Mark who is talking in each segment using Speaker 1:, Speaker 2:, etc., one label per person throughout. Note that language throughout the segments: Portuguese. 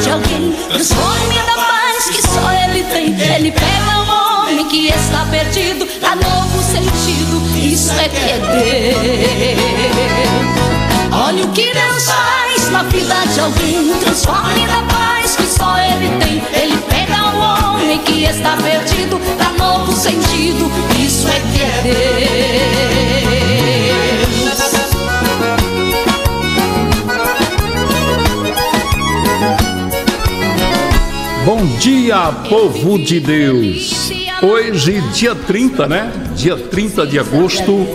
Speaker 1: de alguém. Transforme da paz que só ele tem. Ele pega o homem que está perdido, dá novo sentido. Isso é que Deus. Olha o que Deus faz na vida de alguém. Transforme da paz que só ele tem. Ele pega o homem que está perdido, dá novo sentido. Isso é que
Speaker 2: Bom dia, povo de Deus. Hoje, dia 30, né? Dia 30 de agosto,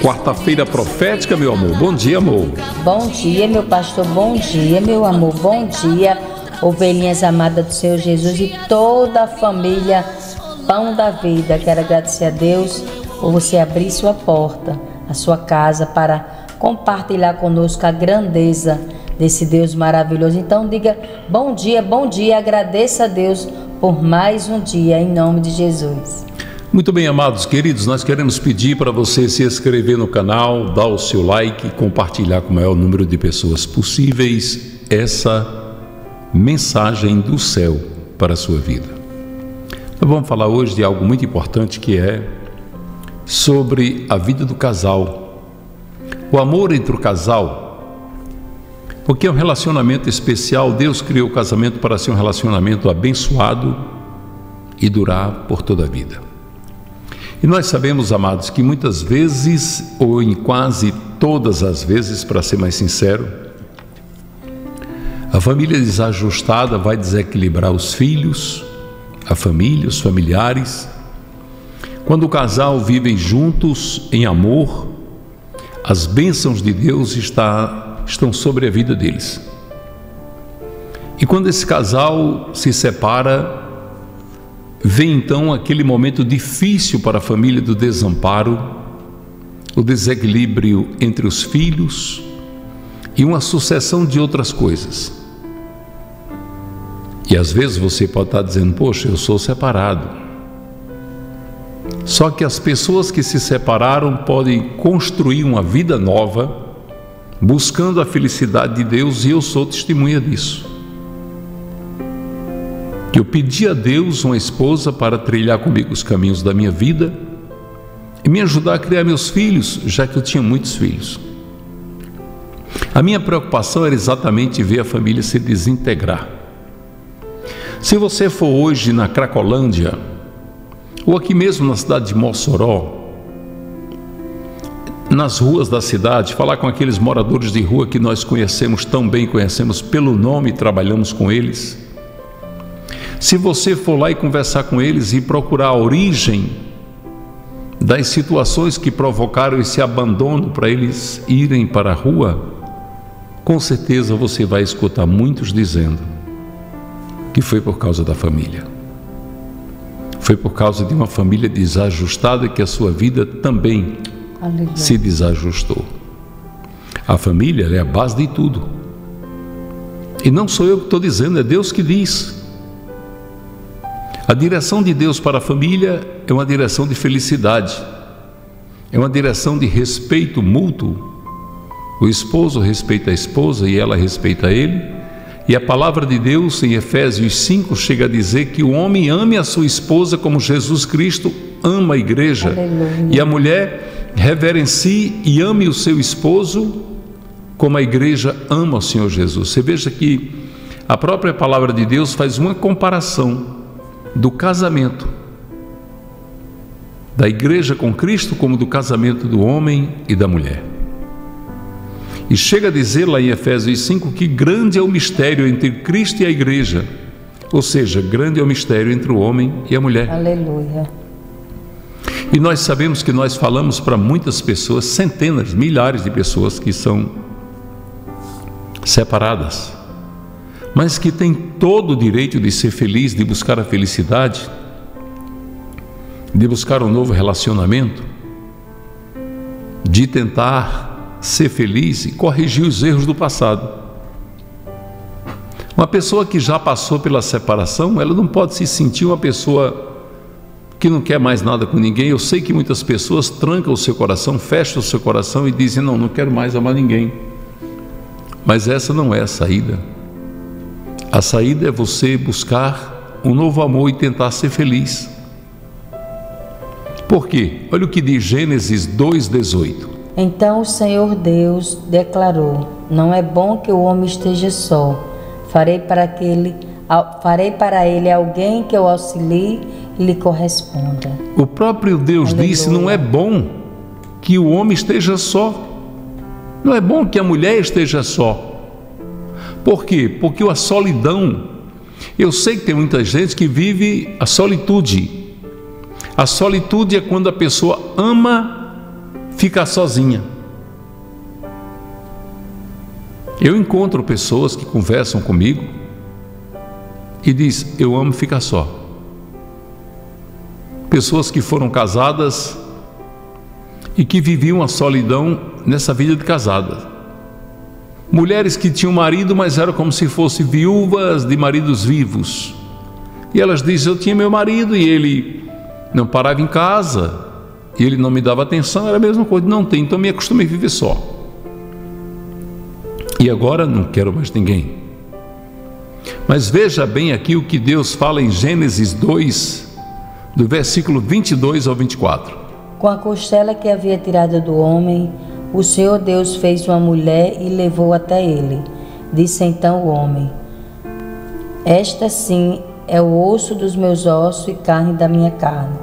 Speaker 2: quarta-feira profética, meu amor. Bom dia, amor.
Speaker 3: Bom dia, meu pastor. Bom dia, meu amor. Bom dia, ovelhinhas amadas do Senhor Jesus e toda a família Pão da Vida. Quero agradecer a Deus por você abrir sua porta, a sua casa, para compartilhar conosco a grandeza desse Deus maravilhoso. Então diga bom dia, bom dia, agradeça a Deus por mais um dia em nome de Jesus.
Speaker 2: Muito bem, amados queridos, nós queremos pedir para você se inscrever no canal, dar o seu like, compartilhar com o maior número de pessoas possíveis essa mensagem do céu para a sua vida. Nós vamos falar hoje de algo muito importante que é sobre a vida do casal. O amor entre o casal porque é um relacionamento especial. Deus criou o casamento para ser um relacionamento abençoado e durar por toda a vida. E nós sabemos, amados, que muitas vezes, ou em quase todas as vezes, para ser mais sincero, a família desajustada vai desequilibrar os filhos, a família, os familiares. Quando o casal vivem juntos em amor, as bênçãos de Deus está estão sobre a vida deles. E quando esse casal se separa, vem então aquele momento difícil para a família do desamparo, o desequilíbrio entre os filhos e uma sucessão de outras coisas. E às vezes você pode estar dizendo: Poxa, eu sou separado. Só que as pessoas que se separaram podem construir uma vida nova buscando a felicidade de Deus e eu sou testemunha disso. Eu pedi a Deus uma esposa para trilhar comigo os caminhos da minha vida e me ajudar a criar meus filhos, já que eu tinha muitos filhos. A minha preocupação era exatamente ver a família se desintegrar. Se você for hoje na Cracolândia, ou aqui mesmo na cidade de Mossoró, nas ruas da cidade, falar com aqueles moradores de rua que nós conhecemos tão bem, conhecemos pelo nome e trabalhamos com eles. Se você for lá e conversar com eles e procurar a origem das situações que provocaram esse abandono para eles irem para a rua, com certeza você vai escutar muitos dizendo que foi por causa da família. Foi por causa de uma família desajustada que a sua vida também Aleluia. se desajustou. A família é a base de tudo. E não sou eu que estou dizendo, é Deus que diz. A direção de Deus para a família é uma direção de felicidade, é uma direção de respeito mútuo. O esposo respeita a esposa e ela respeita ele. E a palavra de Deus em Efésios 5 chega a dizer que o homem ame a sua esposa como Jesus Cristo ama a igreja. Aleluia. E a mulher reverencie e ame o seu esposo como a igreja ama o Senhor Jesus. Você veja que a própria palavra de Deus faz uma comparação do casamento da igreja com Cristo como do casamento do homem e da mulher. E chega a dizer lá em Efésios 5 que grande é o mistério entre Cristo e a igreja. Ou seja, grande é o mistério entre o homem e a mulher.
Speaker 3: Aleluia.
Speaker 2: E nós sabemos que nós falamos para muitas pessoas, centenas, milhares de pessoas que são separadas, mas que têm todo o direito de ser feliz, de buscar a felicidade, de buscar um novo relacionamento, de tentar ser feliz e corrigir os erros do passado. Uma pessoa que já passou pela separação, ela não pode se sentir uma pessoa que não quer mais nada com ninguém. Eu sei que muitas pessoas trancam o seu coração, fecham o seu coração e dizem: Não, não quero mais amar ninguém. Mas essa não é a saída. A saída é você buscar um novo amor e tentar ser feliz. Por quê? Olha o que diz Gênesis 2,18.
Speaker 3: Então o Senhor Deus declarou: Não é bom que o homem esteja só. Farei para que ele farei para ele alguém que o auxilie lhe corresponda.
Speaker 2: O próprio Deus Aleluia. disse: Não é bom que o homem esteja só. Não é bom que a mulher esteja só. Por quê? Porque a solidão. Eu sei que tem muita gente que vive a solitude. A solitude é quando a pessoa ama ficar sozinha. Eu encontro pessoas que conversam comigo e diz: "Eu amo ficar só". Pessoas que foram casadas e que viviam a solidão nessa vida de casada. Mulheres que tinham marido, mas eram como se fossem viúvas de maridos vivos. E elas dizem: Eu tinha meu marido e ele não parava em casa e ele não me dava atenção, era a mesma coisa, não tem, então me acostumei a viver só. E agora não quero mais ninguém. Mas veja bem aqui o que Deus fala em Gênesis 2, do versículo 22 ao 24.
Speaker 3: Com a costela que havia tirado do homem, o Senhor Deus fez uma mulher e levou até ele. Disse então o homem: Esta sim é o osso dos meus ossos e carne da minha carne.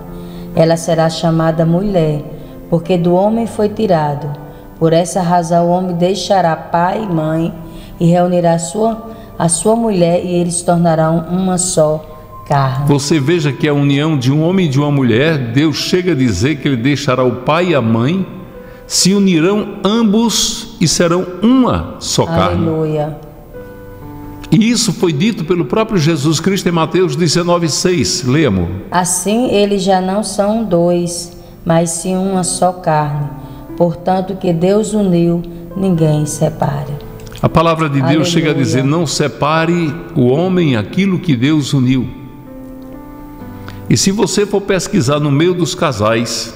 Speaker 3: Ela será chamada mulher, porque do homem foi tirado. Por essa razão o homem deixará pai e mãe e reunirá a sua, a sua mulher e eles tornarão uma só carne.
Speaker 2: Você veja que a união de um homem e de uma mulher, Deus chega a dizer que ele deixará o pai e a mãe, se unirão ambos e serão uma só carne.
Speaker 3: Aleluia.
Speaker 2: E isso foi dito pelo próprio Jesus Cristo em Mateus 19,6. Lemos.
Speaker 3: Assim eles já não são dois, mas sim uma só carne. Portanto, que Deus uniu, ninguém separe.
Speaker 2: A palavra de Deus Aleluia. chega a dizer: não separe o homem aquilo que Deus uniu. E se você for pesquisar no meio dos casais,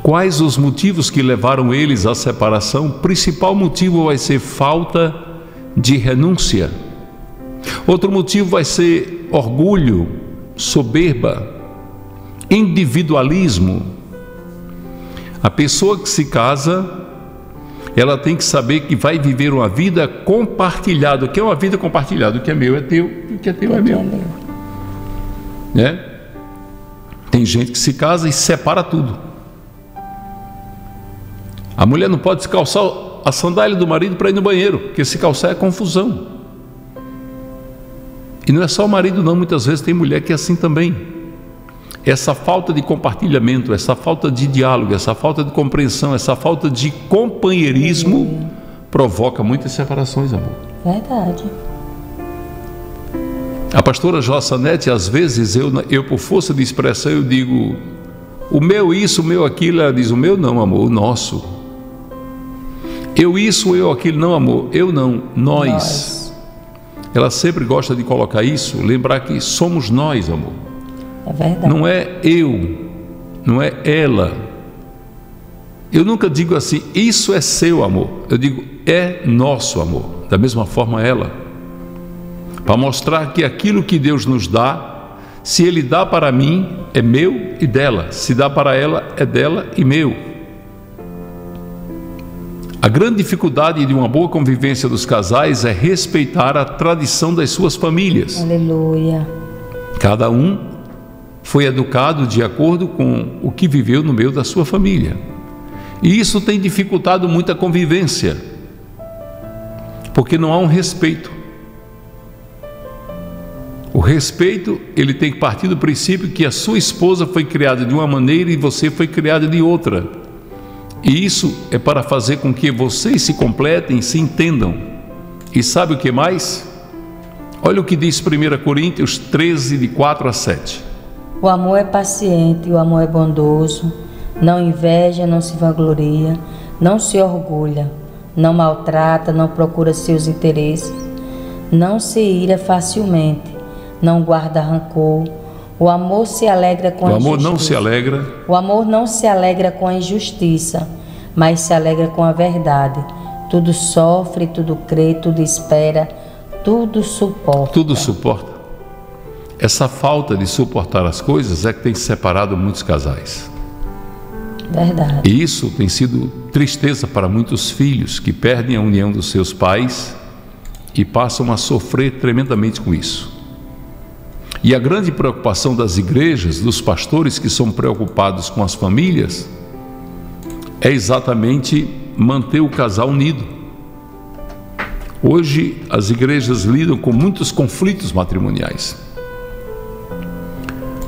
Speaker 2: quais os motivos que levaram eles à separação, o principal motivo vai ser falta de renúncia. Outro motivo vai ser orgulho, soberba, individualismo. A pessoa que se casa, ela tem que saber que vai viver uma vida compartilhada. O que é uma vida compartilhada? O que é meu é teu, o que é teu é meu. Né? Tem gente que se casa e separa tudo. A mulher não pode se calçar a sandália do marido para ir no banheiro, porque se calçar é confusão. E não é só o marido, não, muitas vezes tem mulher que é assim também. Essa falta de compartilhamento, essa falta de diálogo, essa falta de compreensão, essa falta de companheirismo provoca muitas separações, amor.
Speaker 3: Verdade.
Speaker 2: A pastora Jossanete, às vezes, eu, eu por força de expressão, eu digo, o meu isso, o meu aquilo, ela diz, o meu não, amor, o nosso. Eu isso, eu aquilo, não amor, eu não, nós. nós. Ela sempre gosta de colocar isso, lembrar que somos nós, amor.
Speaker 3: É verdade.
Speaker 2: Não é eu, não é ela. Eu nunca digo assim, isso é seu amor. Eu digo, é nosso amor. Da mesma forma ela. Para mostrar que aquilo que Deus nos dá, se Ele dá para mim, é meu e dela. Se dá para ela, é dela e meu. A grande dificuldade de uma boa convivência dos casais é respeitar a tradição das suas famílias.
Speaker 3: Aleluia.
Speaker 2: Cada um foi educado de acordo com o que viveu no meio da sua família. E isso tem dificultado muito a convivência, porque não há um respeito. O respeito, ele tem que partir do princípio que a sua esposa foi criada de uma maneira e você foi criada de outra. E isso é para fazer com que vocês se completem, se entendam. E sabe o que mais? Olha o que diz 1 Coríntios 13, de 4 a 7.
Speaker 3: O amor é paciente, o amor é bondoso, não inveja, não se vangloria, não se orgulha, não maltrata, não procura seus interesses, não se ira facilmente, não guarda rancor. O amor se alegra com
Speaker 2: o a amor não se alegra.
Speaker 3: O amor não se alegra com a injustiça, mas se alegra com a verdade. Tudo sofre, tudo crê, tudo espera, tudo suporta.
Speaker 2: Tudo suporta. Essa falta de suportar as coisas é que tem separado muitos casais.
Speaker 3: Verdade.
Speaker 2: E isso tem sido tristeza para muitos filhos que perdem a união dos seus pais e passam a sofrer tremendamente com isso. E a grande preocupação das igrejas, dos pastores que são preocupados com as famílias, é exatamente manter o casal unido. Hoje as igrejas lidam com muitos conflitos matrimoniais,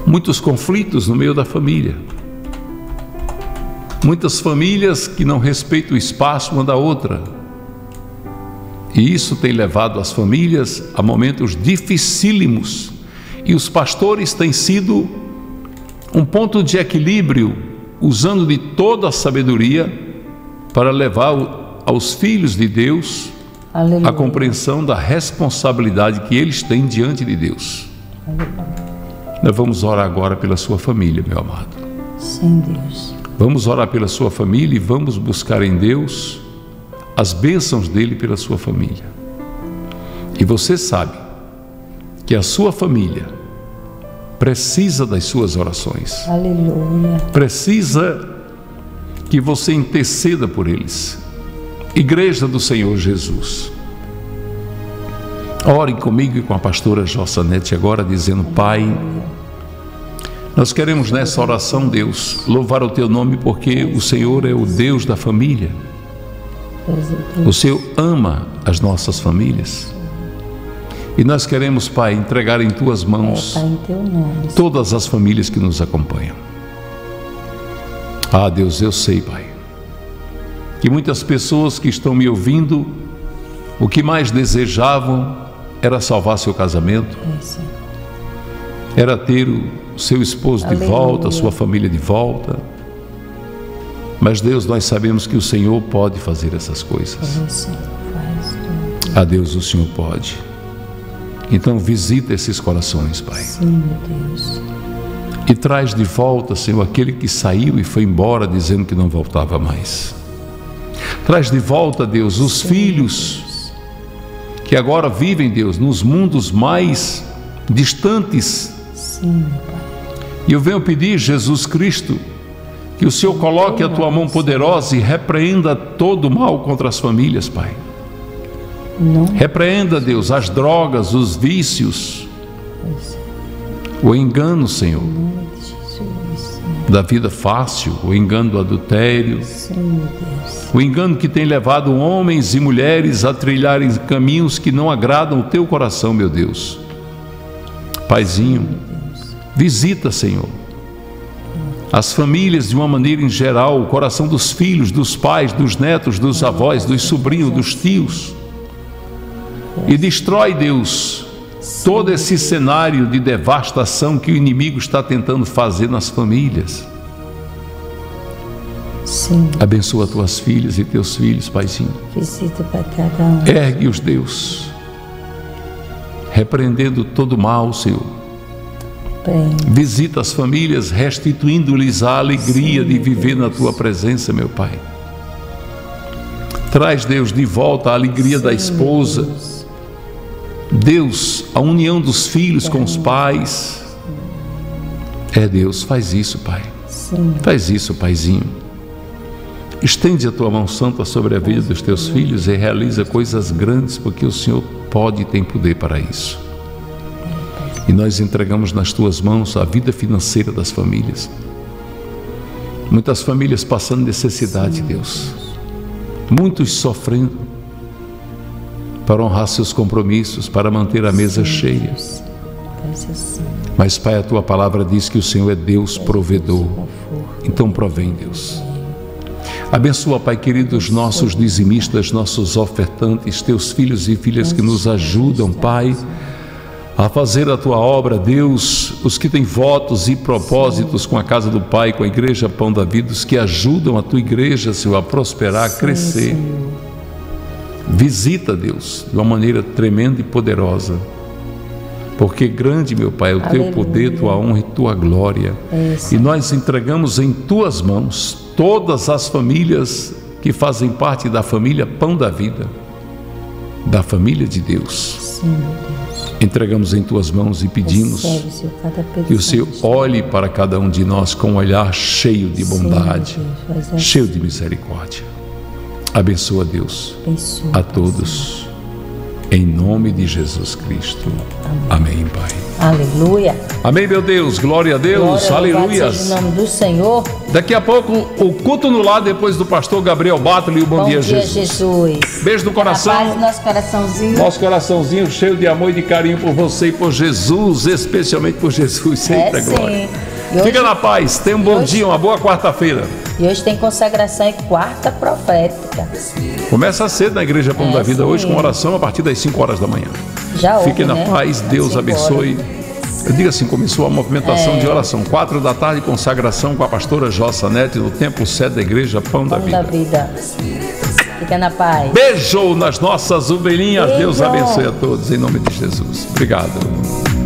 Speaker 2: muitos conflitos no meio da família, muitas famílias que não respeitam o espaço uma da outra. E isso tem levado as famílias a momentos dificílimos. E os pastores têm sido um ponto de equilíbrio, usando de toda a sabedoria para levar aos filhos de Deus
Speaker 3: Aleluia.
Speaker 2: a compreensão da responsabilidade que eles têm diante de Deus. Nós vamos orar agora pela sua família, meu amado.
Speaker 3: Sim, Deus.
Speaker 2: Vamos orar pela sua família e vamos buscar em Deus as bênçãos dele pela sua família. E você sabe que a sua família precisa das suas orações,
Speaker 3: Aleluia.
Speaker 2: precisa que você interceda por eles. Igreja do Senhor Jesus. Ore comigo e com a pastora Jossanete agora, dizendo: Pai, nós queremos nessa oração, Deus, louvar o teu nome porque o Senhor é o Deus da família. O Senhor ama as nossas famílias. E nós queremos, Pai, entregar em tuas mãos
Speaker 3: Pai, em teu nome.
Speaker 2: todas as famílias que nos acompanham. Ah, Deus, eu sei, Pai, que muitas pessoas que estão me ouvindo, o que mais desejavam era salvar seu casamento,
Speaker 3: Isso.
Speaker 2: era ter o seu esposo de
Speaker 3: Aleluia.
Speaker 2: volta, a sua família de volta. Mas, Deus, nós sabemos que o Senhor pode fazer essas coisas.
Speaker 3: Faz tudo.
Speaker 2: A Deus, o Senhor pode. Então, visita esses corações, Pai.
Speaker 3: Sim, meu Deus.
Speaker 2: E traz de volta, Senhor, aquele que saiu e foi embora dizendo que não voltava mais. Traz de volta, Deus, os filhos que agora vivem, Deus, nos mundos mais distantes.
Speaker 3: Sim, meu Pai.
Speaker 2: E eu venho pedir, Jesus Cristo, que o Senhor coloque a tua mão poderosa e repreenda todo o mal contra as famílias, Pai. Repreenda, Deus, as drogas, os vícios, o engano, Senhor, da vida fácil, o engano do adultério, o engano que tem levado homens e mulheres a trilharem caminhos que não agradam o teu coração, meu Deus. Paizinho, visita, Senhor, as famílias de uma maneira em geral, o coração dos filhos, dos pais, dos netos, dos avós, dos sobrinhos, dos tios. E destrói, Deus, todo esse cenário de devastação que o inimigo está tentando fazer nas famílias.
Speaker 3: Sim.
Speaker 2: Abençoa tuas filhas e teus filhos, Paizinho.
Speaker 3: Visita para cada um.
Speaker 2: Ergue-os, Deus, repreendendo todo mal, Senhor.
Speaker 3: Bem,
Speaker 2: Visita as famílias, restituindo-lhes a alegria de viver na tua presença, meu Pai. Traz, Deus, de volta a alegria da esposa. Deus, a união dos filhos com os pais. É, Deus, faz isso, Pai.
Speaker 3: sim.
Speaker 2: Faz isso, Paizinho. Estende a tua mão santa sobre a vida dos teus filhos e realiza coisas grandes, porque o Senhor pode e tem poder para isso. E nós entregamos nas tuas mãos a vida financeira das famílias. Muitas famílias passando necessidade, Deus. Muitos sofrendo para honrar seus compromissos, para manter a mesa cheia.
Speaker 3: Assim.
Speaker 2: Mas, Pai, a tua palavra diz que o Senhor é Deus provedor. Então provém, Deus. Abençoa, Pai querido, os nossos dizimistas, nossos ofertantes, teus filhos e filhas que nos ajudam, Pai, a fazer a tua obra, Deus, os que têm votos e propósitos com a casa do Pai, com a igreja Pão da Vida, os que ajudam a tua igreja, Senhor, a prosperar, a crescer. Visita, Deus, de uma maneira tremenda e poderosa. Porque grande, meu Pai, é o teu
Speaker 3: Aleluia.
Speaker 2: poder, tua honra e tua glória.
Speaker 3: É,
Speaker 2: E nós entregamos em tuas mãos todas as famílias que fazem parte da família Pão da Vida. da família de Deus.
Speaker 3: Sim, Deus.
Speaker 2: Entregamos em tuas mãos e pedimos
Speaker 3: Recebe, Senhor,
Speaker 2: que o Senhor olhe para cada um de nós com um olhar cheio de
Speaker 3: Sim,
Speaker 2: bondade,
Speaker 3: meu Deus,
Speaker 2: cheio de misericórdia. Abençoa, Deus,
Speaker 3: abençoa,
Speaker 2: a todos, em nome de Jesus Cristo. Amém, Pai.
Speaker 3: Aleluia.
Speaker 2: Amém, meu Deus. Glória a Deus.
Speaker 3: Glória, seja o nome do Senhor.
Speaker 2: Daqui a pouco, o culto no lar, depois do pastor Gabriel Bato e o Bom,
Speaker 3: Bom,
Speaker 2: dia,
Speaker 3: dia,
Speaker 2: Jesus.
Speaker 3: Jesus.
Speaker 2: Beijo no coração.
Speaker 3: Paz nosso coraçãozinho.
Speaker 2: Nosso coraçãozinho cheio de amor e de carinho por você e por Jesus, especialmente por Jesus. Sempre
Speaker 3: é
Speaker 2: a glória.
Speaker 3: sim. Hoje,
Speaker 2: Fica na paz. Tenha um bom
Speaker 3: hoje-
Speaker 2: dia, uma boa quarta-feira.
Speaker 3: e hoje tem consagração e quarta profética.
Speaker 2: Começa cedo na Igreja Pão
Speaker 3: É,
Speaker 2: da Vida hoje
Speaker 3: sim.
Speaker 2: com oração a partir das 5 horas da manhã.
Speaker 3: Já houve,
Speaker 2: Fiquem na
Speaker 3: né?
Speaker 2: paz, Deus abençoe. Eu digo assim, começou a movimentação
Speaker 3: É.
Speaker 2: de oração. Quatro da tarde, consagração com a pastora Jossa Nete do Templo Sede da Igreja Pão da
Speaker 3: Pão da
Speaker 2: Vida.
Speaker 3: vida. Fica na paz.
Speaker 2: Beijo nas nossas ovelhinhas. Deus
Speaker 3: Beijo.
Speaker 2: abençoe a todos, em nome de Jesus. Obrigado.